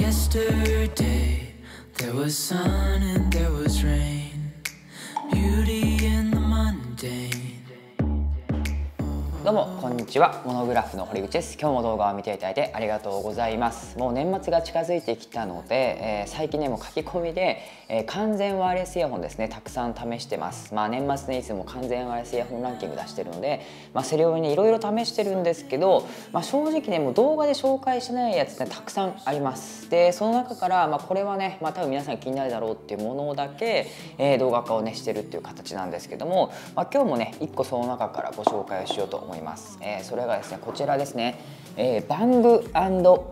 Yesterday there was sun and there was rain, どうもこんにちは。モノグラフの堀口です。今日も動画を見ていただいてありがとうございます。もう年末が近づいてきたので、えー最近ねもう書き込みで、えー完全ワイヤレスイヤホンですね。たくさん試してます。まあ年末年始も完全ワイヤレスイヤホンランキング出してるのでまあそれをねいろいろ試してるんですけどまあ正直ねもう動画で紹介してないやつねたくさんあります。でその中からまあこれはねまあ多分皆さん気になるだろうっていうものだけ、えー動画化をねしてるっていう形なんですけども、まあ、今日もね一個その中からご紹介をしようと思います、思います。えーそれがですねこちらですね、えーバング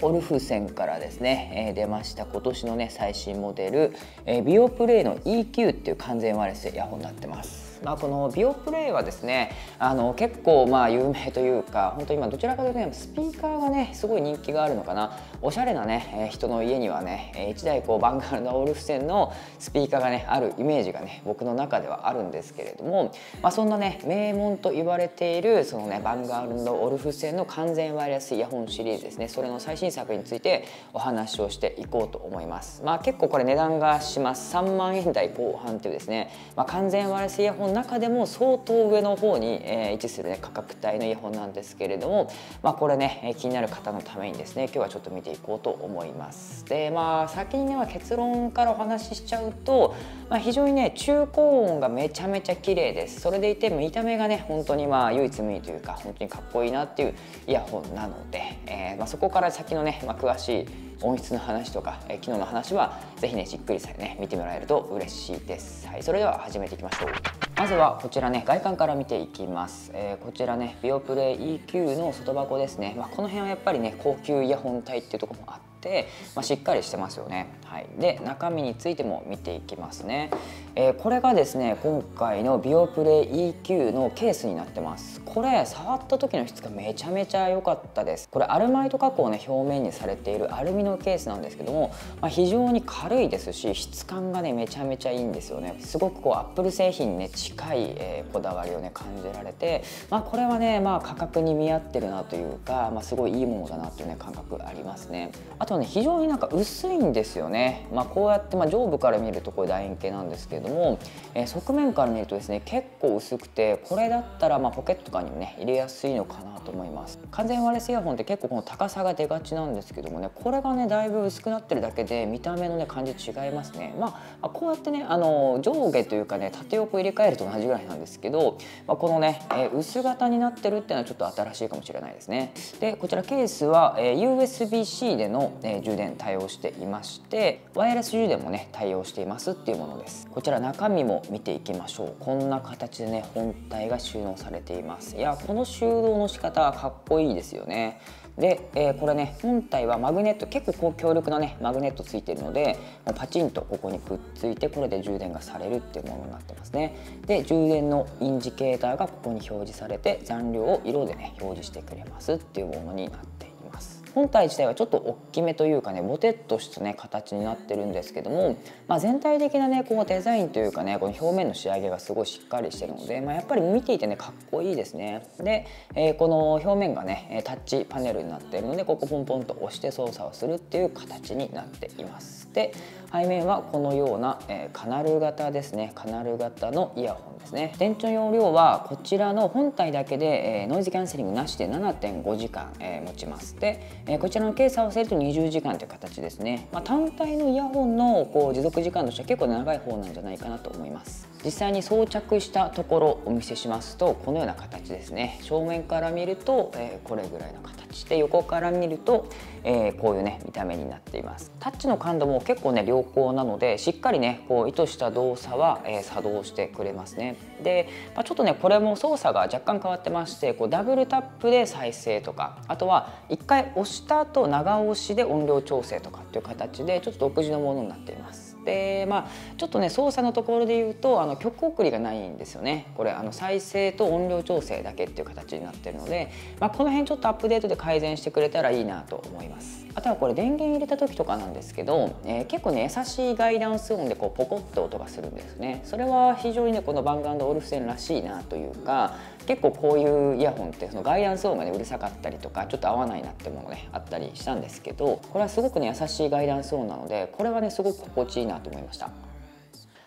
オルフセンからですね、えー出ました。今年のね最新モデル、えービオプレイの EQ っていう完全ワイヤレスイヤホンになってます。まあ、このビオプレイはですねあの結構まあ有名というか本当今どちらかというとねスピーカーがねすごい人気があるのかな。おしゃれなね人の家にはね1台こうバンガルドオルフセンのスピーカーがねあるイメージがね僕の中ではあるんですけれども、まあ、そんなね名門と言われているそのねバンガールドオルフセンの完全ワイヤレスイヤホンシリーズですね。それの最新作についてお話をしていこうと思います。まあ、結構これ値段がします。3万円台後半というですね、まあ、完全ワイヤレスイヤホン中でも相当上の方に、え位置する、ね、価格帯のイヤホンなんですけれども、まあ、これね気になる方のためにですね今日はちょっと見ていこうと思います。でまあ先にね結論からお話ししちゃうと、まあ、非常にね中高音がめちゃめちゃ綺麗ですそれでいて見た目がね本当にまあ唯一無二というか本当にかっこいいなっていうイヤホンなので、えーまあ、そこから先のね、まあ、詳しい音質の話とか、えー機能の話はぜひねじっくりさね見てもらえると嬉しいです。はい、それでは始めていきましょう。まずはこちらね外観から見ていきます、えーこちらねビオプレイ EQ の外箱ですね、まあ、この辺はやっぱりね高級イヤホン帯っていうところもあって、まあ、しっかりしてますよね、はい、で中身についても見ていきますね、えーこれがですね今回のビオプレイ EQ のケースになってます。これ触った時の質がめちゃめちゃ良かったです。これアルマイト加工をね表面にされているアルミのケースなんですけども、まあ、非常に軽いですし質感がねめちゃめちゃいいんですよね。すごくこうアップル製品にね近い、えーこだわりをね感じられて、まあ、これはね、まあ、価格に見合ってるなというか、まあ、すごいいいものだなっていうね感覚ありますね。あとね非常になんか薄いんですよね、まあ、こうやって、まあ、上部から見るとこれ楕円形なんですけれども、えー側面から見るとですね結構薄くてこれだったらまポケットとかにもね入れやすいのかなと思います。完全ワイヤレスイヤホンって結構この高さが出がちなんですけどもねこれがねだいぶ薄くなってるだけで見た目のね感じ違いますね。まあこうやってねあの上下というかね縦横入れ替えると同じぐらいなんですけど、まあ、このね、えー薄型になってるっていうのはちょっと新しいかもしれないですね。でこちらケースは、えー USB-C での、え充電対応していましてワイヤレス充電もね対応していますっていうものです。こちらら中身も見ていきましょう。こんな形でね本体が収納されています。いやこの収納の仕方はかっこいいですよね。で、えーこれね本体はマグネット結構こう強力なねマグネットついてるのでもうパチンとここにくっついてこれで充電がされるっていうものになってますね。で充電のインジケーターがここに表示されて残量を色でね表示してくれますっていうものになっています。本体自体はちょっと大きめというかねボテッとしたね形になってるんですけども、まあ、全体的なねこうデザインというかねこの表面の仕上げがすごいしっかりしてるので、まあ、やっぱり見ていてねかっこいいですね。で、えーこの表面がねタッチパネルになっているのでここポンポンと押して操作をするっていう形になっています。で背面はこのような、えカナル型ですね。カナル型のイヤホンですね。電池の容量はこちらの本体だけで、えノイズキャンセリングなしで7.5時間、え持ちます。で、えこちらのケース合わせると20時間という形ですね、まあ、単体のイヤホンのこう持続時間としては結構長い方なんじゃないかなと思います。実際に装着したところお見せしますとこのような形ですね。正面から見ると、えこれぐらいの形。で横から見ると、えーこういうね見た目になっています。タッチの感度も結構ね良好なのでしっかりねこう意図した動作は、えー作動してくれますね。で、まあ、ちょっとねこれも操作が若干変わってましてこうダブルタップで再生とかあとは1回押した後長押しで音量調整とかっていう形でちょっと独自のものになっています。でまあちょっとね操作のところで言うとあの曲送りがないんですよね。これあの再生と音量調整だけっていう形になってるので、まあ、この辺ちょっとアップデートで改善してくれたらいいなと思います。あとはこれ電源入れた時とかなんですけど、えー、結構ね優しいガイダンス音でこうポコッと音がするんですね。それは非常にねこのバンガンドオルフセンらしいなというか結構こういうイヤホンってそのガイダンス音がねうるさかったりとかちょっと合わないなってものねあったりしたんですけどこれはすごくね優しいガイダンス音なのでこれはねすごく心地いいななと思いました。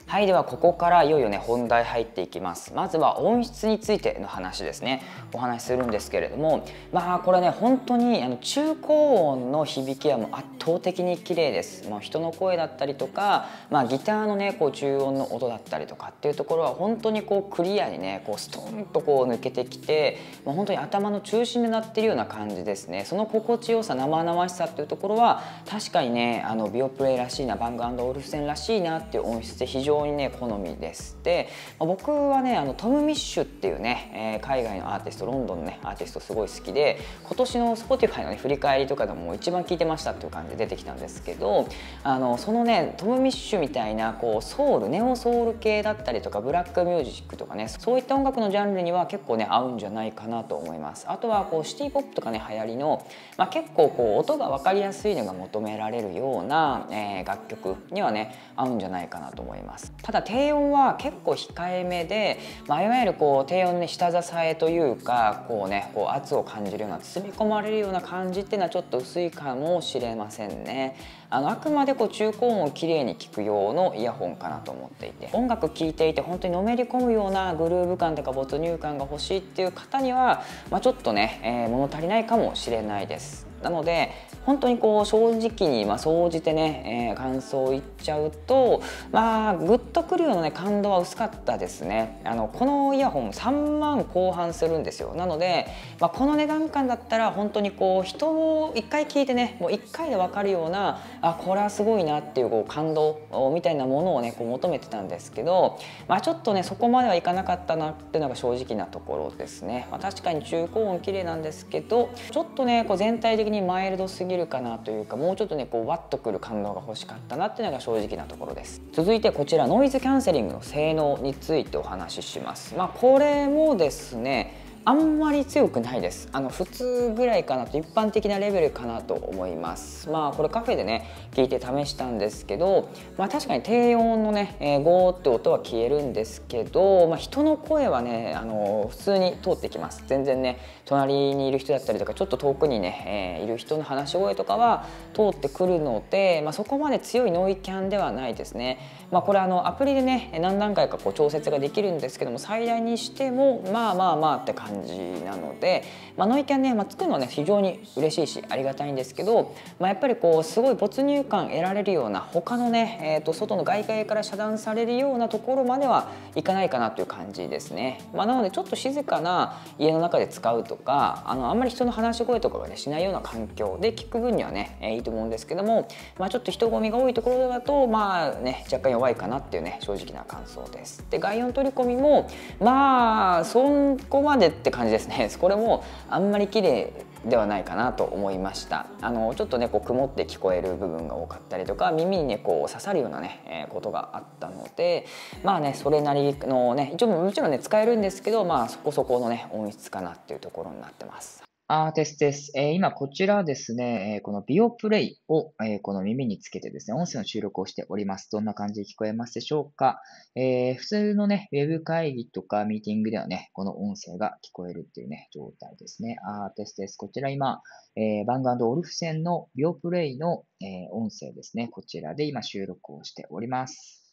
はいではここからいよいよね本題入っていきます。まずは音質についての話ですね。お話しするんですけれどもまあこれね本当にあの中高音の響きはもう圧倒的に綺麗です。もう人の声だったりとかまあギターのねこう中音の音だったりとかっていうところは本当にこうクリアにねこうストンとこう抜けてきてもう本当に頭の中心になってるような感じですね。その心地よさ生々しさっていうところは確かにねあのビオプレイらしいなバングオルフセンらしいなっていう音質で非常常にね好みですで、まあ、僕はねあのトム・ミッシュっていうね、えー、海外のアーティストロンドンのねアーティストすごい好きで今年の Spotify の、ね、振り返りとかでも一番聴いてましたっていう感じで出てきたんですけどあのそのねトム・ミッシュみたいなこうソウルネオソウル系だったりとかブラックミュージックとかねそういった音楽のジャンルには結構ね合うんじゃないかなと思います。あとはこうシティ・ポップとかね流行りの、まあ、結構こう音が分かりやすいのが求められるような、えー、楽曲にはね合うんじゃないかなと思います。ただ低音は結構控えめで、まあ、いわゆるこう低音ね下支えというかこうねこう圧を感じるような包み込まれるような感じっていうのはちょっと薄いかもしれませんね。あのあくまでこう中高音をきれいに聞く用のイヤホンかなと思っていて。音楽聴いていて本当にのめり込むようなグルーヴ感とか没入感が欲しいっていう方には、まあ、ちょっとね、えー、物足りないかもしれないです。なので本当にこう正直にまあ総じてね、えー、感想を言っちゃうとまあグッとくるようなね感動は薄かったですね。あのこのイヤホン3万後半するんですよ。なので、まあ、この値段感だったら本当にこう人を1回聞いてねもう1回で分かるようなあこれはすごいなっていうこう感動みたいなものをねこう求めてたんですけど、まあ、ちょっとねそこまではいかなかったなっていうのが正直なところですね、まあ、確かに中高音綺麗なんですけどちょっとねこう全体的ににマイルドすぎるかなというかもうちょっとねこうワッとくる感動が欲しかったなっていうのが正直なところです。続いてこちらノイズキャンセリングの性能についてお話しします。まあこれもですねあんまり強くないです。あの普通ぐらいかなと一般的なレベルかなと思います。まあこれカフェでね聞いて試したんですけどまあ確かに低音のね、えー、ゴーって音は消えるんですけど、まあ、人の声はねあの普通に通ってきます。全然ね隣にいる人だったりとかちょっと遠くにね、えー、いる人の話し声とかは通ってくるので、まあ、そこまで強いノイキャンではないですね。まあこれあのアプリでね何段階かこう調節ができるんですけども最大にしてもまあまあまあって感じ感じなので、まあ、ノイキャンね、まあ、作るのはね非常に嬉しいしありがたいんですけど、まあ、やっぱりこうすごい没入感得られるような他のね、えー、と外の外界から遮断されるようなところまではいかないかなという感じですね。まあ、なのでちょっと静かな家の中で使うとかあのあんまり人の話し声とかがねしないような環境で聞く分にはね、えー、いいと思うんですけども、まあ、ちょっと人混みが多いところだとまあね若干弱いかなっていうね正直な感想です。で外音取り込みもまあそこまでって感じですねこれもあんまり綺麗ではないかなと思いました。あのちょっとねこう曇って聞こえる部分が多かったりとか耳にねこう刺さるようなね、えー、ことがあったのでまあねそれなりのね一応もちろんね使えるんですけどまあそこそこのね音質かなっていうところになってます。あーですです。えー、今こちらですね、えー、このビオプレイを、えー、この耳につけてですね、音声の収録をしております。どんな感じで聞こえますでしょうか、えー、普通のね、ウェブ会議とかミーティングではね、この音声が聞こえるっていうね、状態ですね。あーですです。こちら今、えー、バンガンドオルフ線のビオプレイの、えー、音声ですね。こちらで今収録をしております。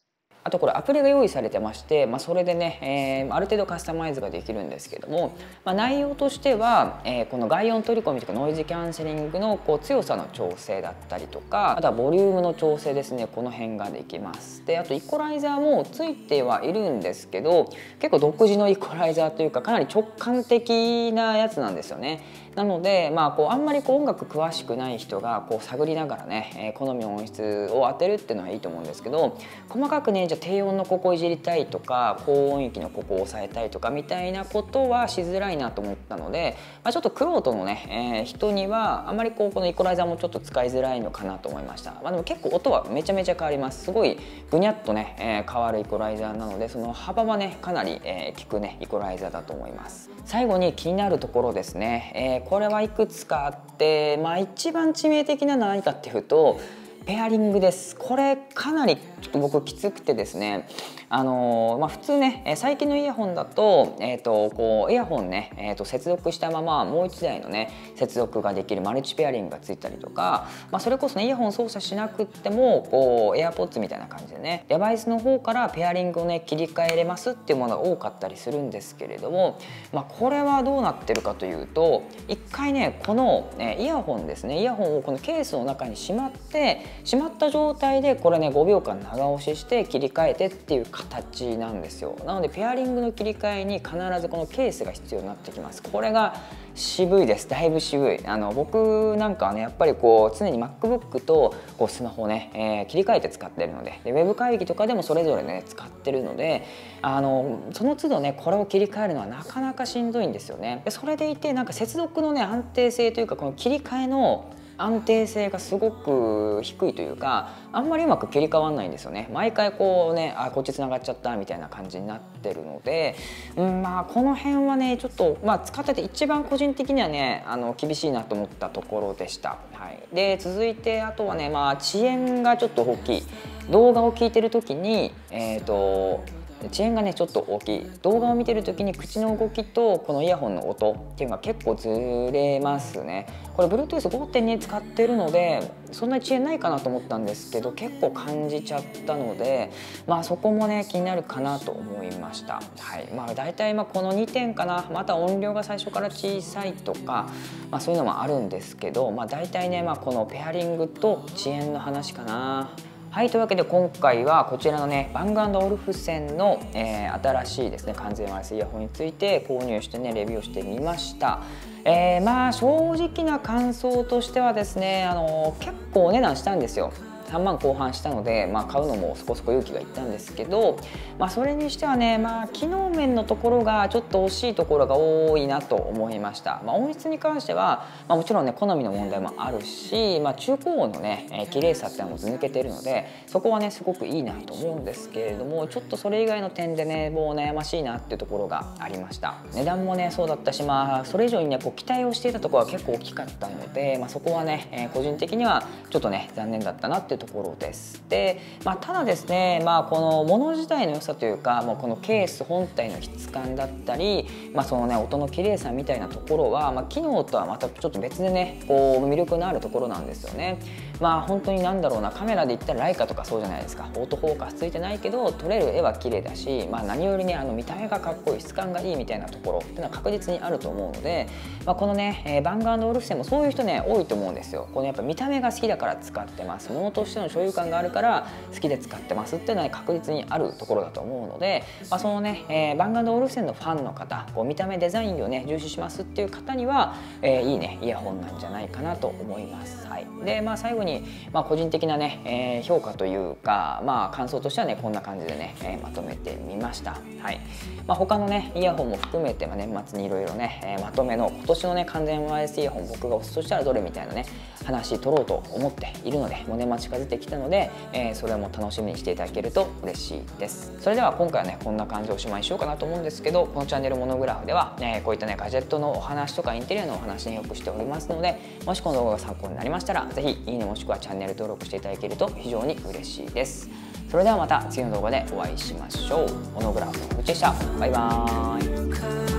あとこれアプリが用意されてまして、まあ、それでね、えー、ある程度カスタマイズができるんですけども、まあ、内容としては、えー、この外音取り込みとかノイズキャンセリングのこう強さの調整だったりとかあとはボリュームの調整ですねこの辺ができます。であとイコライザーもついてはいるんですけど結構独自のイコライザーというかかなり直感的なやつなんですよね。なので、まあ、こうあんまりこう音楽詳しくない人がこう探りながらね、えー、好みの音質を当てるっていうのはいいと思うんですけど細かくねじゃあ低音のここをいじりたいとか高音域のここを抑えたいとかみたいなことはしづらいなと思ったので、まあ、ちょっとクロートのね、えー、人にはあんまりこうこのイコライザーもちょっと使いづらいのかなと思いました、まあ、でも結構音はめちゃめちゃ変わります。すごいぐにゃっとね、えー、変わるイコライザーなのでその幅はねかなり、えー、効くねイコライザーだと思います。最後に気になるところですね、えー、これはいくつかあってまあ一番致命的なのは何かっていうとペアリングです。これかなりちょっと僕きつくてですね。あのー、まあ、普通ね最近のイヤホンだと,、えーと、こうイヤホンね、えーと、接続したままもう1台のね接続ができるマルチペアリングがついたりとか、まあ、それこそねイヤホン操作しなくってもこう AirPods みたいな感じでねデバイスの方からペアリングをね切り替えれますっていうものが多かったりするんですけれども、まあ、これはどうなってるかというと一回ねこの、イヤホンですねイヤホンをこのケースの中にしまってしまった状態でこれね5秒間長押しして切り替えてっていう形なんですよ。なのでペアリングの切り替えに必ずこのケースが必要になってきます。これが渋いです。だいぶ渋い。あの僕なんかはねやっぱりこう常に MacBook とこうスマホね、えー、切り替えて使ってるので。でウェブ会議とかでもそれぞれね使ってるのであのその都度ねこれを切り替えるのはなかなかしんどいんですよね。それでいてなんか接続のね安定性というかこの切り替えの安定性がすごく低いというかあんまりうまく切り替わんないんですよね。毎回こうねあこっちつながっちゃったみたいな感じになってるので、うん、まあこの辺はねちょっと、まあ、使ってて一番個人的にはねあの厳しいなと思ったところでした。はい、で続いてあとはね、まあ、遅延がちょっと大きい。動画を聞いてる時にえっ、ー、と遅延がねちょっと大きい動画を見てる時に口の動きとこのイヤホンの音っていうのが結構ずれますね。これ Bluetooth5.2 使ってるのでそんな遅延ないかなと思ったんですけど結構感じちゃったのでまあそこもね気になるかなと思いました。はい。まあ大体まあこの2点かな。また音量が最初から小さいとか、まあ、そういうのもあるんですけどまあ大体ねまあこのペアリングと遅延の話かな。はいというわけで今回はこちらのねバングオルフセンの、えー、新しいですね完全ワイヤレスイヤホンについて購入してねレビューしてみました。えー、まあ正直な感想としてはですねあの結構お値段したんですよ。3万後半したので、まあ、買うのもそこそこ勇気がいったんですけど、まあ、それにしてはね、まあ、機能面のところがちょっと惜しいところが多いなと思いました、まあ、音質に関しては、まあ、もちろんね好みの問題もあるし、まあ、中高音のね、綺麗さっていうのも抜けてるのでそこはねすごくいいなと思うんですけれどもちょっとそれ以外の点でねもう悩ましいなっていうところがありました。値段もねそうだったしまあそれ以上にねこう期待をしていたところは結構大きかったので、まあ、そこはね、えー、個人的にはちょっとね残念だったなっていうところです。で、まあ、ただですね、まあ、このもの自体の良さというかもうこのケース本体の質感だったり、まあ、そのね音の綺麗さみたいなところは、まあ、機能とはまたちょっと別でねこう魅力のあるところなんですよね。まあ本当になんだろうなカメラで言ったらライカとかそうじゃないですか。オートフォーカスついてないけど撮れる絵は綺麗だし、まあ、何よりねあの見た目がかっこいい質感がいいみたいなところっていうのは確実にあると思うので、まあ、このね、えー、バンガードオルフセンもそういう人ね多いと思うんですよ。このやっぱ見た目が好きだから使ってます。ものとしての所有感があるから好きで使ってますっていうのは、ね、確実にあるところだと思うので、まあ、そのね、えー、バンガードオルフセンのファンの方こう見た目デザインをね重視しますっていう方には、えー、いいねイヤホンなんじゃないかなと思います。はい、でまあ最後に、まあ、個人的なね、えー、評価というか、まあ、感想としてはねこんな感じでね、え、まとめてみました。はいまあ、他のねイヤホンも含めて、まあ、年末にいろいろね、えー、まとめの今年のね完全 YS イヤホン僕が押すとしたらどれみたいなね話取ろうと思っているのでもう年末近づいてきたので、えー、それも楽しみにしていただけると嬉しいです。それでは今回はねこんな感じでおしまいにしようかなと思うんですけどこのチャンネルモノグラフでは、え、こういったねガジェットのお話とかインテリアのお話によくしておりますのでもしこの動画が参考になりましたら是非いいねもしくはチャンネル登録していただけると非常に嬉しいです。それではまた次の動画でお会いしましょう。小野グラフの口でした。バイバーイ。